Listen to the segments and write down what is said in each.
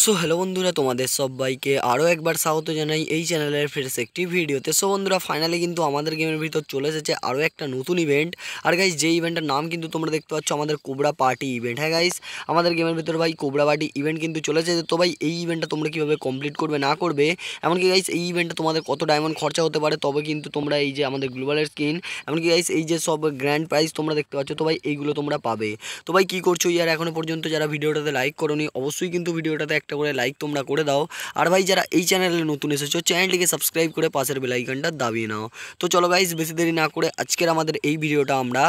So hello বন্ধুরা, তোমাদের সবাইকে আরও একবার স্বাগত জানাই এই চ্যানেলের ফ্রেশ একটি ভিডিওতে। সো বন্ধুরা ফাইনালি কিন্তু আমাদের গেমের ভিতর চলে এসেছে আরও একটা নতুন ইভেন্ট আর গাইজ যে ইভেন্টের নাম কিন্তু তোমরা দেখতে পাচ্ছ, আমাদের কোবরা পার্টি ইভেন্ট হ্যাঁ গাইজ আমাদের গেমের ভিতর ভাই কোবরা পার্টি ইভেন্ট কিন্তু চলেছে তো ভাই, এই ইভেন্টটা তোমরা কীভাবে কমপ্লিট করবে, না করবে? এমনকি গাইজ এই ইভেন্টে তোমাদের কত ডায়মন্ড খরচা হতে পারে, তবে কিন্তু তোমরা এই যে আমাদের গ্লোবালের স্কিন এমনকি গাইজ এই যে সব গ্র্যান্ড প্রাইজ তোমরা দেখতে পাচ্ছ, তো ভাই, এইগুলো তোমরা পাবে। তো ভাই, কী করছ? ইয়ার এখনও পর্যন্ত যারা ভিডিওটাতে লাইক করোনি, অবশ্যই কিন্তু ভিডিওটাতে একটা করে লাইক তোমরা করে দাও। আর ভাই, যারা এই চ্যানেলে নতুন এসেছ চ্যানেলটিকে সাবস্ক্রাইব করে পাশের বেলাইকনটা দাবিয়ে নাও। তো চলো গাইজ বেশি দেরি না করে আজকের আমাদের এই ভিডিওটা আমরা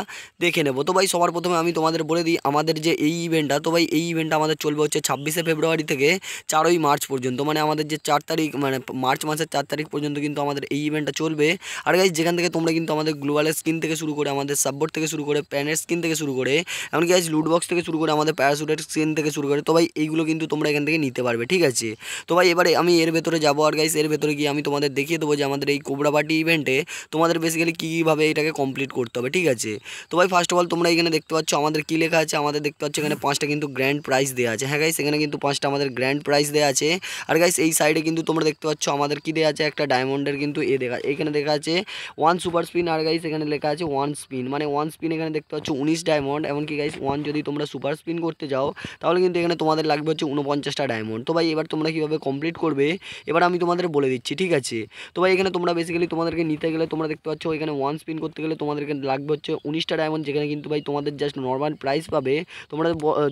দেখে নেব। তো ভাই, সবার প্রথমে আমি তোমাদের বলে দিই, আমাদের যে এই ইভেন্টটা তো ভাই, এই ইভেন্টটা আমাদের চলবে হচ্ছে ছাব্বিশে ফেব্রুয়ারি থেকে চারই মার্চ পর্যন্ত। মানে আমাদের যে চার তারিখ মানে মার্চ মাসের চার তারিখ পর্যন্ত কিন্তু আমাদের এই ইভেন্টটা চলবে। আর গাইজ যেখান থেকে তোমরা কিন্তু আমাদের গ্লোবালের স্কিন থেকে শুরু করে, আমাদের সাববোর্ড থেকে শুরু করে প্যানের স্কিন থেকে শুরু করে, এমনকি গাইজ লুটবক্স থেকে শুরু করে, আমাদের প্যারাসুটের স্কিন থেকে শুরু করে, তো ভাই, এইগুলো কিন্তু তোমরা এখান থেকে নিতে পারবে, ঠিক আছে? তো ভাই, এবারে আমি এর ভেতরে যাব আর গাইস এর ভেতরে গিয়ে আমি তোমাদের দেখিয়ে দেবো যে আমাদের এই কোবরা পার্টি ইভেন্টে তোমাদের বেসিক্যালি কীভাবে এটাকে কমপ্লিট করতে হবে, ঠিক আছে? তো ভাই ফার্স্ট অফ অল তোমরা এখানে দেখতে পাচ্ছ আমাদের কী লেখা আছে? আমাদের দেখতে পাচ্ছ এখানে পাঁচটা কিন্তু গ্র্যান্ড প্রাইজ দেওয়া আছে। হ্যাঁ গাইস এখানে কিন্তু পাঁচটা আমাদের গ্র্যান্ড প্রাইজ দেওয়া আছে। আর গাইস এই সাইডে কিন্তু তোমরা দেখতে পাচ্ছ আমাদের কী দেওয়া আছে? একটা ডায়মন্ডের কিন্তু এ দেখা, এখানে দেখা আছে ওয়ান সুপার স্পিন আর গাইস এখানে লেখা আছে ওয়ান স্পিন মানে ওয়ান স্পিন এখানে দেখতে পাচ্ছ উনিশ ডায়মন্ড এমনকি গাইস ওয়ান যদি তোমরা সুপার স্পিন করতে যাও, তাহলে কিন্তু এখানে তোমাদের লাগবে হচ্ছে উনপঞ্চাশটা ডায়মন্ড তো ভাই, এবার তোমরা কীভাবে কমপ্লিট করবে? এবার আমি তোমাদের বলে দিচ্ছি, ঠিক আছে? তো ভাই, এখানে তোমরা বেসিক্যালি তোমাদেরকে নিতে গেলে তোমরা দেখতে পাচ্ছ, এখানে ওয়ান স্পিন করতে গেলে তোমাদেরকে লাগবে হচ্ছে উনিশটা ডায়মন্ড যেখানে কিন্তু ভাই তোমাদের জাস্ট নর্মাল প্রাইস পাবে। তোমরা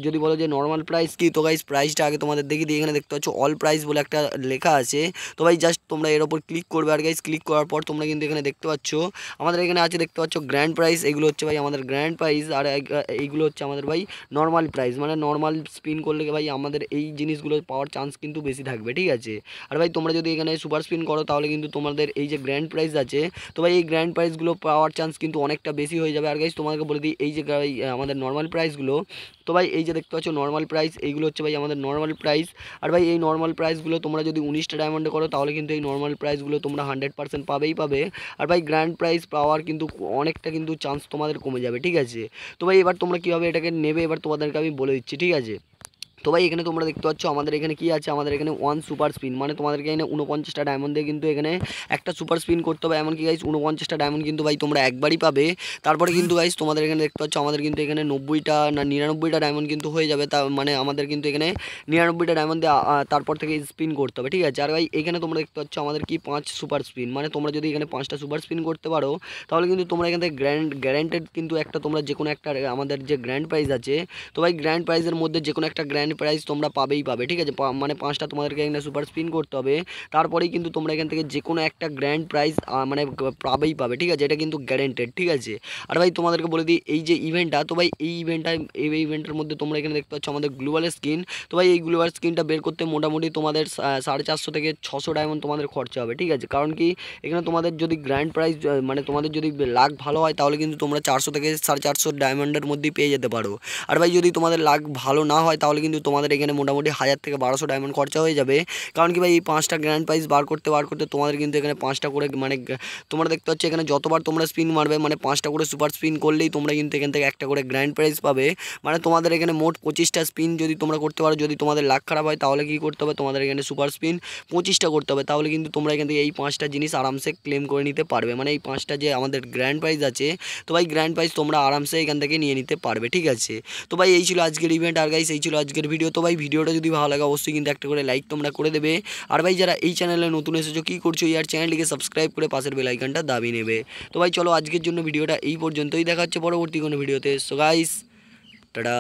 যদি বলো যে নর্মাল প্রাইস কি, তো গাইস প্রাইসটা আগে তোমাদের দেখে দিই। এখানে দেখতে পাচ্ছ অল প্রাইস বলে একটা লেখা আছে। তো ভাই জাস্ট তোমরা এর ওপর ক্লিক করবে আর গাইস ক্লিক করার পর তোমরা কিন্তু এখানে দেখতে পাচ্ছ, আমাদের এখানে আছে দেখতে পাচ্ছ গ্র্যান্ড প্রাইস এগুলো হচ্ছে ভাই আমাদের গ্র্যান্ড প্রাইস আর এইগুলো হচ্ছে আমাদের ভাই নর্মাল প্রাইস মানে নর্মাল স্পিন করলে ভাই আমাদের এই জিনিসগুলো পাওয়ার চান্স কিন্তু বেশি থাকবে, ঠিক আছে? আর ভাই, তোমরা যদি এখানে সুপার স্পিন করো, তাহলে কিন্তু তোমাদের এই যে গ্র্যান্ড প্রাইজ আছে, তো ভাই, এই গ্র্যান্ড প্রাইজগুলো পাওয়ার চান্স কিন্তু অনেকটা বেশি হয়ে যাবে। আর গাইজ তোমাকে বলে দিই, এই যে আমাদের নর্মাল প্রাইসগুলো তো ভাই, এই যে দেখতে পাচ্ছ নর্মাল প্রাইস এইগুলো হচ্ছে ভাই, আমাদের নর্মাল প্রাইস আর ভাই, এই নর্মাল প্রাইসগুলো তোমরা যদি উনিশটা ডায়মন্ডে করো, তাহলে কিন্তু এই নর্মাল প্রাইসগুলো তোমরা হান্ড্রেড পার্সেন্ট পাবেই পাবে। আর ভাই গ্র্যান্ড প্রাইস পাওয়ার কিন্তু অনেকটা কিন্তু চান্স তোমাদের কমে যাবে, ঠিক আছে? তো ভাই, এবার তোমরা কীভাবে এটাকে নেবে, এবার তোমাদেরকে আমি বলে দিচ্ছি, ঠিক আছে? তো ভাই, এখানে তোমরা দেখতে পাচ্ছ আমাদের এখানে কি আছে? আমাদের এখানে ওয়ান সুপার স্পিন মানে তোমাদেরকে এখানে উনপঞ্চাশটা ডায়মন্ড দিয়ে কিন্তু এখানে একটা সুপার স্পিন করতে হবে। এমনকি গাইস উনপঞ্চাশটা ডায়মন্ড কিন্তু ভাই তোমরা একবারই পাবে। তারপরে কিন্তু গাইস তোমাদের এখানে দেখতে পাচ্ছ আমাদের কিন্তু এখানে নব্বইটা না, নিরানব্বইটা ডায়মন্ড কিন্তু হয়ে যাবে। তা মানে আমাদের কিন্তু এখানে নিরানব্বইটা ডায়মন্ড দিয়ে তারপর থেকে স্পিন করতে হবে, ঠিক আছে? আর ভাই, এখানে তোমরা দেখতে পাচ্ছ আমাদের কি পাঁচ সুপার স্পিন মানে তোমরা যদি এখানে পাঁচটা সুপার স্পিন করতে পারো, তাহলে কিন্তু তোমরা এখান থেকে গ্র্যান্ড গ্যারেন্টেড কিন্তু একটা তোমরা যে কোনো একটা, আমাদের যে গ্র্যান্ড প্রাইজ আছে, তো ভাই গ্র্যান্ড প্রাইজের মধ্যে যে কোনো একটা গ্র্যান্ড প্রাইজ তোমরা পাবেই পাবে, ঠিক আছে? মানে পাঁচটা তোমাদেরকে এখানে সুপার স্পিন করতে হবে। তারপরেই কিন্তু তোমরা এখান থেকে যে কোনো একটা গ্র্যান্ড প্রাইজ মানে পাবেই পাবে, ঠিক আছে? এটা কিন্তু গ্যারেন্টেড ঠিক আছে? আর ভাই তোমাদেরকে বলে দিই, এই যে ইভেন্টটা তো ভাই এই ইভেন্টটা এই ইভেন্টের মধ্যে তোমরা এখানে দেখতে পাচ্ছ আমাদের গ্লোবাল স্কিন তো ভাই এই গ্লোবাল স্কিনটা বের করতে মোটামুটি তোমাদের সাড়ে চারশো থেকে ছশো ডায়মন্ড তোমাদের খরচা হবে, ঠিক আছে? কারণ কি, এখানে তোমাদের যদি গ্র্যান্ড প্রাইজ মানে তোমাদের যদি লাখ ভালো হয়, তাহলে কিন্তু তোমরা চারশো থেকে সাড়ে চারশো ডায়মন্ডের মধ্যেই পেয়ে যেতে পারো। আর ভাই যদি তোমাদের লাখ ভালো না হয়, তাহলে কিন্তু তোমাদের এখানে মোটামুটি মোটামুটি হাজার থেকে বারোশো ডায়মন্ড খরচা হয়ে যাবে। কারণ কি ভাই, এই পাঁচটা গ্র্যান্ড প্রাইজ বার করতে বার করতে তোমাদের কিন্তু এখানে পাঁচটা করে মানে তোমরা দেখতে পাচ্ছ এখানে যতবার তোমরা স্পিন মারবে মানে পাঁচটা করে সুপার স্পিন করলেই তোমরা কিন্তু এখান থেকে একটা করে গ্র্যান্ড প্রাইজ পাবে। মানে তোমাদের এখানে মোট পঁচিশটা স্পিন যদি তোমরা করতে পারো, যদি তোমাদের লাখ খারাপ হয় তাহলে কী করতে হবে? তোমাদের এখানে সুপার স্পিন পঁচিশটা করতে হবে। তাহলে কিন্তু তোমরা এখান থেকে এই পাঁচটা জিনিস আরামসে ক্লেম করে নিতে পারবে। মানে এই পাঁচটা যে আমাদের গ্র্যান্ড প্রাইজ আছে, তো ভাই গ্র্যান্ড প্রাইজ তোমরা আরামসে এখান থেকে নিয়ে নিতে পারবে। ঠিক আছে? তো ভাই, এই ছিল আজকের ইভেন্ট আর গাইস এই ছিল আজকের ভিডিও তো ভাই ভিডিওটা যদি ভালো লাগে অবশ্যই কিন্তু একটা করে লাইক তোমরা করে দেবে। আর ভাই যারা এই চ্যানেলে নতুন এসেছ, কী করছ ইয়ার চ্যানেলটিকে সাবস্ক্রাইব করে পাশের বেলাইকানটা দাবি নেবে। তো ভাই চলো আজকের জন্য ভিডিওটা এই পর্যন্তই। দেখা হচ্ছে পরবর্তী কোনো ভিডিওতে সো গাইস টাটা